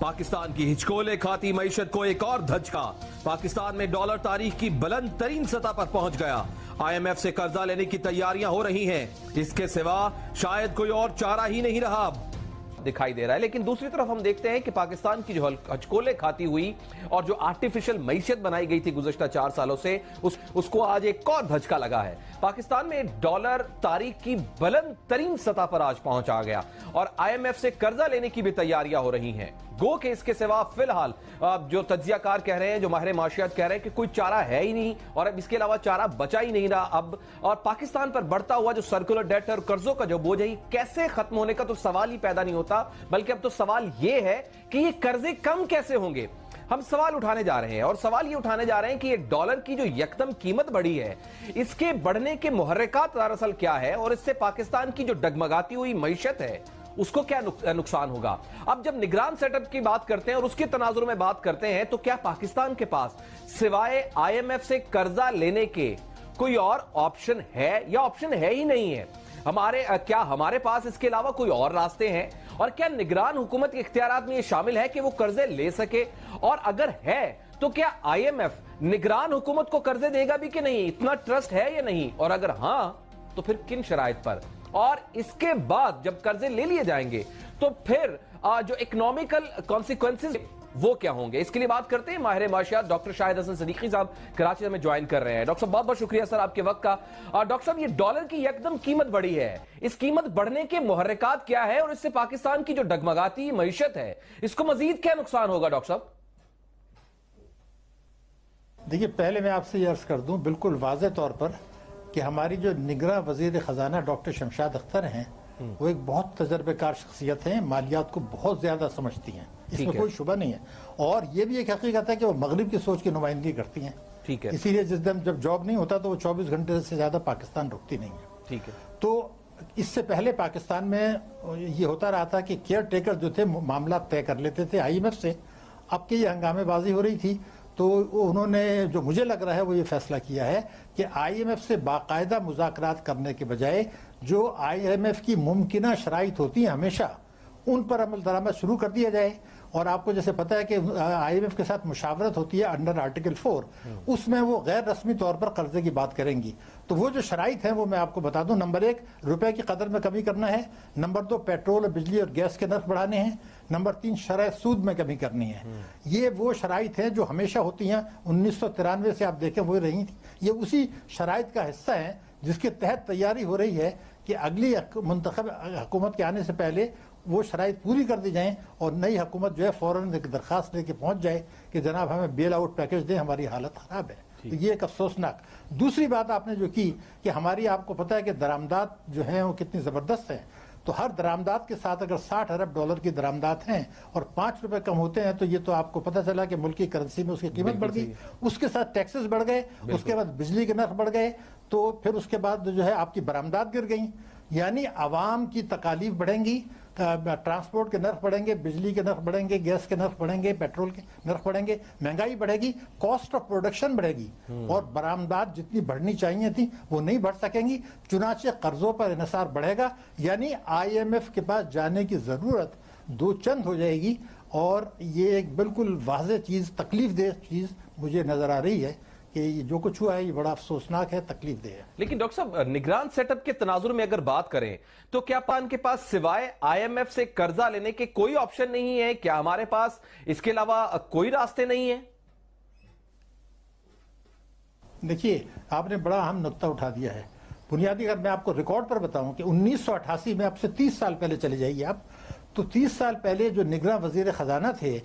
پاکستان کی ہچکولے کھاتی معیشت کو ایک اور دھچکا۔ پاکستان میں ڈالر تاریخ کی بلند ترین سطح پر پہنچ گیا۔ آئی ایم ایف سے قرضہ لینے کی تیاریاں ہو رہی ہیں۔ اس کے سوا شاید کوئی اور چارہ ہی نہیں رہا۔ دکھائی دے رہا ہے۔ لیکن دوسری طرف ہم دیکھتے ہیں کہ پاکستان کی جو ہچکولے کھاتی ہوئی اور جو آرٹیفیشل معیشت بنائی گئی تھی گزشتہ چار سالوں سے اس, اس کو آج ایک اور دھچکا لگا ہے۔ پاکستان میں ڈالر تاریخ کی بلند ترین سطح پر آج پہنچا گیا اور آئی ایم ایف سے قرضہ لینے کی بھی تیاریاں ہو رہی ہیں۔ گو کہ اس کے سوا فی الحال جو تجزیہ کار کہہ رہے ہیں، جو ماہر معاشیات کہہ رہے ہیں کہ کوئی چارہ ہے ہی نہیں اور اب اس کے علاوہ چارہ بچا ہی نہیں رہا اب اور پاکستان پر بڑھتا ہوا جو سرکولر ڈیٹ اور قرضوں کا جو بوجھ ہے کیسے ختم ہونے کا تو سوال ہی پیدا نہیں ہوتا، بلکہ اب تو سوال یہ ہے کہ یہ قرضے کم کیسے ہوں گے؟ ہم سوال اٹھانے جا رہے ہیں اور سوال یہ اٹھانے جا رہے ہیں کہ یہ ڈالر کی جو یکدم قیمت بڑھی ہے، اس کے بڑھنے کے محرکات دراصل کیا ہے اور اس سے پاکستان کی جو ڈگمگاتی ہوئی معیشت ہے اس کو کیا نقصان ہوگا؟ اب جب نگران سیٹ اپ کی بات کرتے ہیں اور اس کے تناظر میں بات کرتے ہیں، تو کیا پاکستان کے پاس سوائے آئی ایم ایف سے قرضہ لینے کے کوئی اور آپشن ہے؟ یا آپشن ہے ہی نہیں ہے۔ ہمارے کیا ہمارے پاس اس کے علاوہ کوئی اور راستے ہیں؟ اور کیا نگران حکومت کے اختیارات میں یہ شامل ہے کہ وہ قرضے لے سکے؟ اور اگر ہے، تو کیا آئی ایم ایف نگران حکومت کو قرضے دے گا بھی کہ نہیں؟ اتنا ٹرسٹ ہے یا نہیں؟ اور اگر ہاں تو پھر کن شرائط پر؟ اور اس کے بعد جب قرضے لے لیے جائیں گے، تو پھر جو اکنامیکل کانسیکوینسز وہ کیا ہوں گے؟ اس کے لیے بات کرتے ہیں ماہر معاشیات ڈاکٹر شاہد حسن صدیقی صاحب، کراچی میں جوائن کر رہے ہیں۔ ڈاکٹر صاحب، بہت بہت شکریہ سر آپ کے وقت کا۔ ڈاکٹر صاحب، یہ ڈالر کی یکدم قیمت بڑی ہے۔ اس قیمت بڑھنے کے محرکات کیا ہے اور اس سے پاکستان کی جو ڈگمگاتی معیشت ہے، اس کو مزید کیا نقصان ہوگا ڈاکٹر صاحب؟ دیکھیے، پہلے میں آپ سے یہ عرض کر دوں، بالکل واضح طور پر کہ ہماری جو نگراں وزیر خزانہ ڈاکٹر شمشاد اختر ہیں وہ ایک بہت تجربے کار شخصیت ہیں مالیات کو بہت زیادہ سمجھتی ہیں۔ اس میں کوئی شبہ نہیں ہے۔ اور یہ بھی ایک حقیقت ہے کہ وہ مغرب کی سوچ کی نمائندگی کرتی ہیں۔ اسی لیے جس دن جب جاب نہیں ہوتا تو وہ چوبیس گھنٹے سے زیادہ پاکستان رکتی نہیں ہے۔ تو اس سے پہلے پاکستان میں یہ ہوتا رہا تھا کہ کیئر ٹیکر جو تھے معاملات طے کر لیتے تھے آئی ایم ایف سے۔ اب کہ یہ ہنگامے بازی ہو رہی تھی۔ تو انہوں نے جو مجھے لگ رہا ہے وہ یہ فیصلہ کیا ہے کہ آئی ایم ایف سے باقاعدہ مذاکرات کرنے کے بجائے جو آئی ایم ایف کی ممکنہ شرائط ہوتی ہیں ہمیشہ ان پر عمل درآمد شروع کر دیا جائے اور آپ کو جیسے پتا ہے کہ آئی ایم ایف کے ساتھ مشاورت ہوتی ہے انڈر آرٹیکل فور اس میں وہ غیر رسمی طور پر قرضے کی بات کریں گی۔ تو وہ جو شرائط ہیں وہ میں آپ کو بتا دوں۔ نمبر ایک روپے کی قدر میں کمی کرنا ہے۔ نمبر دو پیٹرول بجلی اور گیس کے نرخ بڑھانے ہیں۔ نمبر تین شرح سود میں کمی کرنی ہے۔ یہ وہ شرائط ہیں جو ہمیشہ ہوتی ہیں۔ انیس سو ترانوے سے آپ دیکھیں وہ رہی تھی یہ اسی شرائط کا حصہ ہیں جس کے تحت تیاری ہو رہی ہے کہ اگلی منتخب حکومت کے آنے سے پہلے وہ شرائط پوری کر دی جائیں اور نئی حکومت جو ہے فوراً درخواست لے کے پہنچ جائے کہ جناب ہمیں بیل آؤٹ پیکج دیں ہماری حالت خراب ہے۔ تو یہ ایک افسوسناک۔ دوسری بات آپ نے جو کی کہ ہماری آپ کو پتا ہے کہ درامدات جو ہیں وہ کتنی زبردست ہیں۔ تو ہر درامدات کے ساتھ اگر ساٹھ ارب ڈالر کی درامدات ہیں اور پانچ روپے کم ہوتے ہیں تو یہ تو آپ کو پتہ چلا کہ ملکی کرنسی میں اس کی قیمت بڑھ گئی۔ اس کے ساتھ ٹیکسز بڑھ گئے اس کے بعد بجلی کے نرخ بڑھ گئے۔ تو پھر اس کے بعد جو ہے آپ کی برامدات گر گئیں۔ یعنی عوام کی تکالیف بڑھیں گی ٹرانسپورٹ کے نرخ بڑھیں گے بجلی کے نرخ بڑھیں گے گیس کے نرخ بڑھیں گے پیٹرول کے نرخ بڑھیں گے مہنگائی بڑھے گی کاسٹ آف پروڈکشن بڑھے گی۔ اور برآمدات جتنی بڑھنی چاہیے تھی وہ نہیں بڑھ سکیں گی۔ چنانچہ قرضوں پر انحصار بڑھے گا۔ یعنی آئی ایم ایف کے پاس جانے کی ضرورت دو چند ہو جائے گی۔ اور یہ ایک بالکل واضح چیز تکلیف دہ چیز مجھے نظر آ رہی ہے۔ کہ جو کچھ ہوا ہے یہ بڑا افسوسناک ہے تکلیف دہ ہے۔ لیکن ڈاکٹر صاحب نگران سیٹ اپ کے تناظر میں اگر بات کریں تو کیا پان کے پاس سوائے آئی ایم ایف سے قرضہ لینے کے کوئی آپشن نہیں ہے؟ کیا ہمارے پاس اس کے علاوہ کوئی راستے نہیں ہیں؟ دیکھیے آپ نے بڑا اہم نقطہ اٹھا دیا ہے۔ بنیادی اگر میں آپ کو ریکارڈ پر بتاؤں کہ انیس سو اٹھاسی میں اب سے تیس سال پہلے چلے جائیے آپ تو تیس سال پہلے جو نگراں وزیر خزانہ تھے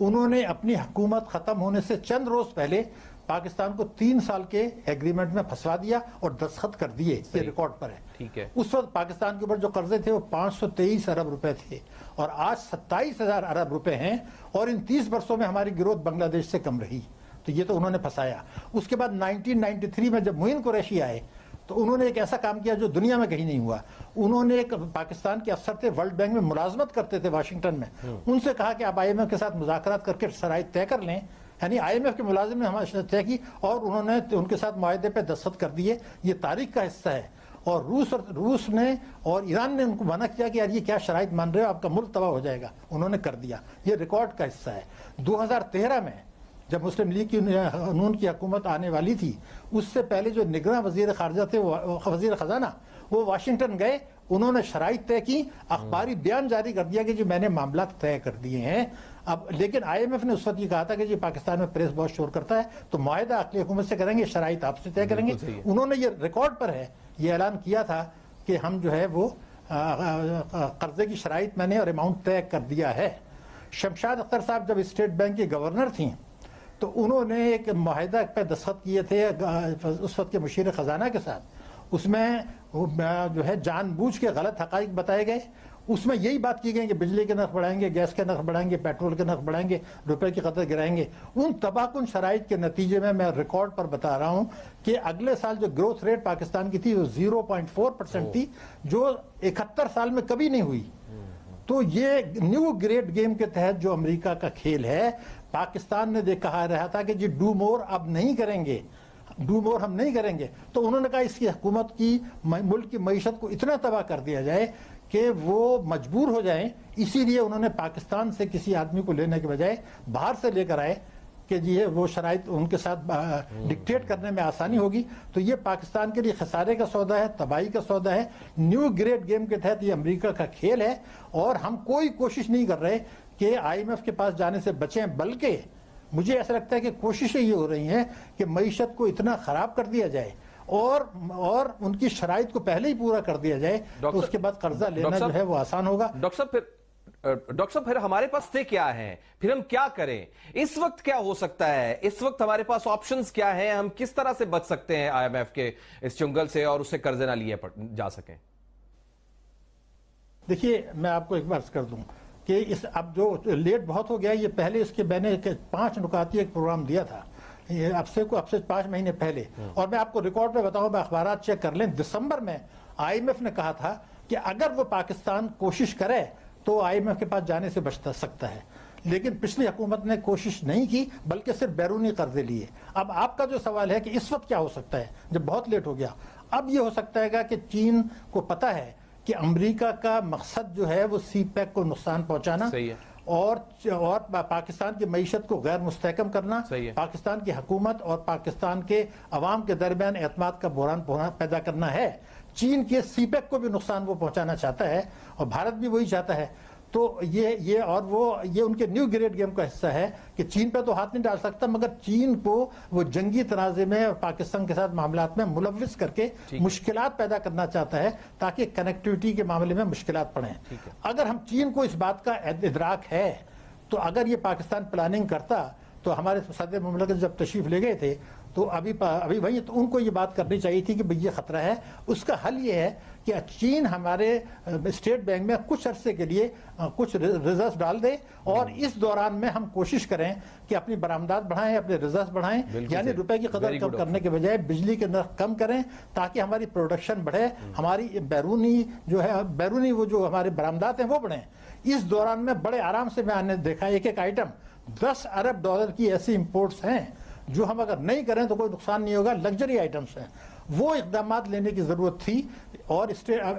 انہوں نے اپنی حکومت ختم ہونے سے چند روز پہلے پاکستان کو تین سال کے ایگریمنٹ میں پھنسوا دیا اور دستخط کر دیے یہ ریکارڈ پر ہے۔ اس وقت پاکستان کے اوپر جو قرضے تھے وہ پانچ سو تیئیس ارب روپے تھے اور آج ستائیس ہزار ارب روپے ہیں اور ان تیس برسوں میں ہماری گروتھ بنگلہ دیش سے کم رہی۔ تو یہ تو انہوں نے پھنسایا۔ اس کے بعد نائنٹین نائنٹی تھری میں جب موین قریشی آئے تو انہوں نے ایک ایسا کام کیا جو دنیا میں کہیں نہیں ہوا۔ انہوں نے ایک پاکستان کے افسر تھے ورلڈ بینک میں ملازمت کرتے تھے واشنگٹن میں۔ ان سے کہا کہ آپ آئی ایم ایف کے ساتھ مذاکرات کر کے شرائط طے کر لیں۔ یعنی آئی ایم ایف کے ملازم نے ہمارے طے کی اور انہوں نے ان کے ساتھ معاہدے پہ دستخط کر دیے۔ یہ تاریخ کا حصہ ہے۔ اور روس اور روس نے اور ایران نے ان کو منع کیا کہ یار یہ کیا شرائط مان رہے ہو؟ آپ کا ملک تباہ ہو جائے گا۔ انہوں نے کر دیا۔ یہ ریکارڈ کا حصہ ہے۔ دو ہزار تیرہ میں جب مسلم لیگ کی نون کی حکومت آنے والی تھی، اس سے پہلے جو نگراں وزیر خارجہ تھے وزیر خزانہ، وہ واشنگٹن گئے انہوں نے شرائط طے کی اخباری بیان جاری کر دیا کہ جی میں نے معاملات طے کر دیے ہیں۔ اب لیکن آئی ایم ایف نے اس وقت یہ کہا تھا کہ جی پاکستان میں پریس بہت شور کرتا ہے تو معاہدہ اقلی حکومت سے کریں گے شرائط آپ سے طے کریں گے۔ انہوں نے یہ ریکارڈ پر ہے یہ اعلان کیا تھا کہ ہم جو ہے وہ قرضے کی شرائط میں نے اور اماؤنٹ طے کر دیا ہے۔ شمشاد اختر صاحب جب اسٹیٹ بینک کی گورنر تھیں تو انہوں نے ایک معاہدہ پہ دستخط کیے تھے اس وقت کے مشیر خزانہ کے ساتھ۔ اس میں جو ہے جان بوجھ کے غلط حقائق بتائے گئے۔ اس میں یہی بات کی گئی کہ بجلی کے نرخ بڑھائیں گے گیس کے نرخ بڑھائیں گے پیٹرول کے نرخ بڑھائیں گے روپے کی قدر گرائیں گے۔ ان تباہ کن شرائط کے نتیجے میں میں ریکارڈ پر بتا رہا ہوں کہ اگلے سال جو گروتھ ریٹ پاکستان کی تھی وہ زیرو پوائنٹ فور پرسنٹ تھی جو اکہتر سال میں کبھی نہیں ہوئی۔ تو یہ نیو گریٹ گیم کے تحت جو امریکہ کا کھیل ہے پاکستان نے دیکھ کہا رہا تھا کہ جی ڈو مور اب نہیں کریں گے۔ ڈو مور ہم نہیں کریں گے۔ تو انہوں نے کہا اس کی حکومت کی ملک کی معیشت کو اتنا تباہ کر دیا جائے کہ وہ مجبور ہو جائیں۔ اسی لیے انہوں نے پاکستان سے کسی آدمی کو لینے کے بجائے باہر سے لے کر آئے کہ جی وہ شرائط ان کے ساتھ ڈکٹیٹ کرنے میں آسانی ہوگی۔ تو یہ پاکستان کے لیے خسارے کا سودا ہے تباہی کا سودا ہے۔ نیو گریٹ گیم کے تحت یہ امریکہ کا کھیل ہے۔ اور ہم کوئی کوشش نہیں کر رہے کہ آئی ایم ایف کے پاس جانے سے بچیں بلکہ مجھے ایسا لگتا ہے کہ کوششیں یہ ہو رہی ہیں کہ معیشت کو اتنا خراب کر دیا جائے اور اور ان کی شرائط کو پہلے ہی پورا کر دیا جائے تو اس کے بعد قرضہ لینا جو ہے وہ آسان ہوگا۔ ڈاکٹر صاحب پھر ڈاکٹر صاحب پھر ہمارے پاس سے کیا ہیں؟ پھر ہم کیا کریں؟ اس وقت کیا ہو سکتا ہے؟ اس وقت ہمارے پاس آپشنز کیا ہیں؟ ہم کس طرح سے بچ سکتے ہیں آئی ایم ایف کے اس چنگل سے اور اسے قرضے نہ لیے جا سکیں؟ دیکھیے میں آپ کو ایک بار کر دوں۔ کہ اس اب جو لیٹ بہت ہو گیا یہ پہلے اس کے میں نے پانچ نکاتی ایک پروگرام دیا تھا۔ اب سے اب سے پانچ مہینے پہلے۔ اور میں آپ کو ریکارڈ پہ بتاؤں میں اخبارات چیک کر لیں۔ دسمبر میں آئی ایم ایف نے کہا تھا کہ اگر وہ پاکستان کوشش کرے تو آئی ایم ایف کے پاس جانے سے بچ سکتا ہے۔ لیکن پچھلی حکومت نے کوشش نہیں کی بلکہ صرف بیرونی قرضے لیے۔ اب آپ کا جو سوال ہے کہ اس وقت کیا ہو سکتا ہے؟ جب بہت لیٹ ہو گیا۔ اب یہ ہو سکتا ہے کہ چین کو پتا ہے کہ امریکہ کا مقصد جو ہے وہ سی پیک کو نقصان پہنچانا اور اور پاکستان کی معیشت کو غیر مستحکم کرنا پاکستان کی حکومت اور پاکستان کے عوام کے درمیان اعتماد کا بحران پیدا کرنا ہے۔ چین کے سی پیک کو بھی نقصان وہ پہنچانا چاہتا ہے اور بھارت بھی وہی چاہتا ہے۔ تو یہ یہ اور وہ یہ ان کے نیو گریڈ گیم کا حصہ ہے کہ چین پہ تو ہاتھ نہیں ڈال سکتا مگر چین کو وہ جنگی تنازع میں پاکستان کے ساتھ معاملات میں ملوث کر کے مشکلات پیدا کرنا چاہتا ہے تاکہ کنیکٹیوٹی کے معاملے میں مشکلات پڑیں۔ اگر ہم چین کو اس بات کا ادراک ہے تو اگر یہ پاکستان پلاننگ کرتا تو ہمارے صدر مملکت جب تشریف لے گئے تھے تو ابھی ابھی وہی تو ان کو یہ بات کرنی چاہیے تھی کہ بھئی یہ خطرہ ہے۔ اس کا حل یہ ہے کہ چین ہمارے اسٹیٹ بینک میں کچھ عرصے کے لیے کچھ ریزرس ڈال دے اور اس دوران میں ہم کوشش کریں کہ اپنی برآمدات بڑھائیں اپنے ریزرس بڑھائیں۔ یعنی روپے کی قدر کم کرنے کے بجائے بجلی کے نرخ کم کریں تاکہ ہماری پروڈکشن بڑھے۔ ہماری بیرونی جو ہے بیرونی وہ جو ہمارے برآمدات ہیں وہ بڑھیں۔ اس دوران میں بڑے آرام سے میں نے دیکھا ایک ایک آئٹم دس ارب ڈالر کی ایسی امپورٹس ہیں۔ جو ہم اگر نہیں کریں تو کوئی نقصان نہیں ہوگا لگژری آئٹمس ہیں۔ وہ اقدامات لینے کی ضرورت تھی اور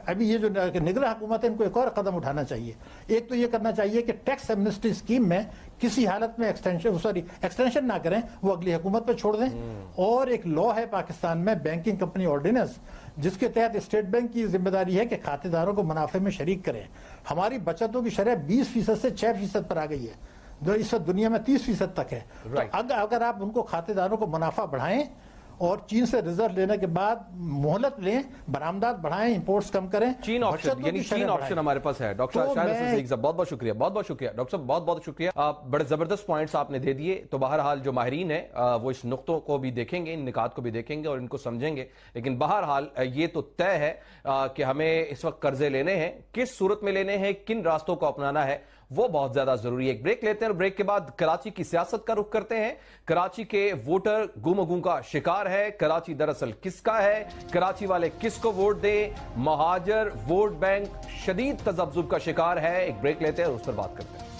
ابھی یہ جو نگرہ حکومت ہے، ان کو ایک اور قدم اٹھانا چاہیے۔ ایک تو یہ کرنا چاہیے کہ ٹیکس ایمنسٹی اسکیم میں کسی حالت میں ایکسٹینشن سوری ایکسٹینشن نہ کریں، وہ اگلی حکومت پہ چھوڑ دیں۔ اور ایک لا ہے پاکستان میں بینکنگ کمپنی آرڈیننس جس کے تحت اسٹیٹ بینک کی ذمہ داری ہے کہ کھاتے داروں کو منافع میں شریک کریں۔ ہماری بچتوں کی شرح بیس فیصد سے چھ فیصد پر آ گئی ہے۔ جو اس وقت دنیا میں تیس فیصد تک ہے۔ اگر آپ ان کو کھاتے داروں کو منافع بڑھائیں اور چین سے ریزرو لینے کے بعد محلت لیں برآمدات بڑھائیں امپورٹس کم کریں چین آپشن یعنی چین آپشن ہمارے پاس ہے۔ ڈاکٹر شاہد بہت بہت شکریہ بہت بہت شکریہ۔ ڈاکٹر صاحب بہت بہت شکریہ۔ بڑے زبردست پوائنٹس آپ نے دے دیے۔ تو بہرحال جو ماہرین ہیں وہ اس نقطوں کو بھی دیکھیں گے ان نکات کو بھی دیکھیں گے اور ان کو سمجھیں گے۔ لیکن بہرحال یہ تو طے ہے کہ ہمیں اس وقت قرضے لینے ہیں۔ کس صورت میں لینے ہیں؟ کن راستوں کو اپنانا ہے؟ وہ بہت زیادہ ضروری ہے۔ ایک بریک لیتے ہیں اور بریک کے بعد کراچی کی سیاست کا رخ کرتے ہیں۔ کراچی کے ووٹر گمگوں کا شکار ہے۔ کراچی دراصل کس کا ہے؟ کراچی والے کس کو ووٹ دیں؟ مہاجر ووٹ بینک شدید تذبذب کا شکار ہے۔ ایک بریک لیتے ہیں اور اس پر بات کرتے ہیں۔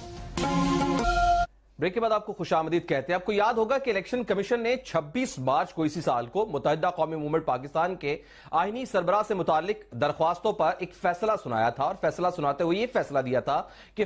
بریک کے بعد آپ کو خوش آمدید کہتے ہیں۔ آپ کو یاد ہوگا کہ الیکشن کمیشن نے چھبیس مارچ کو اسی سال کو متحدہ قومی مومنٹ پاکستان کے آئینی سربراہ سے متعلق درخواستوں پر ایک فیصلہ سنایا تھا اور فیصلہ سناتے ہوئے یہ فیصلہ دیا تھا کہ